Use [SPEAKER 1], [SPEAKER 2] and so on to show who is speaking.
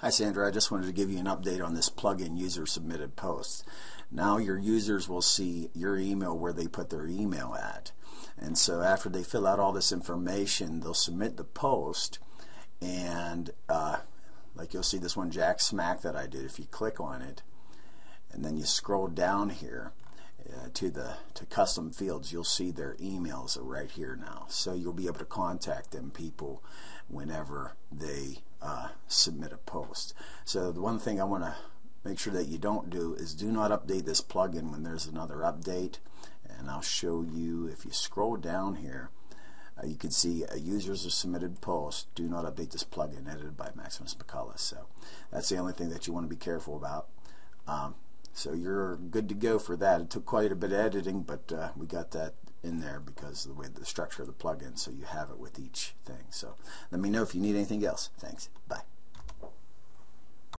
[SPEAKER 1] Hi Sandra, I just wanted to give you an update on this plugin user submitted posts. Now your users will see your email where they put their email at. And so after they fill out all this information, they'll submit the post and uh, like you'll see this one Jack Smack that I did. If you click on it and then you scroll down here to the to custom fields, you'll see their emails are right here now. So you'll be able to contact them people whenever they uh, submit a post. So the one thing I want to make sure that you don't do is do not update this plugin when there's another update. And I'll show you if you scroll down here. Uh, you can see a users have submitted post. Do not update this plugin edited by Maximus McCullough. So that's the only thing that you want to be careful about. Um, so you're good to go for that. It took quite a bit of editing, but uh, we got that in there because of the way the structure of the plugin, so you have it with each thing. So let me know if you need anything else. Thanks. Bye.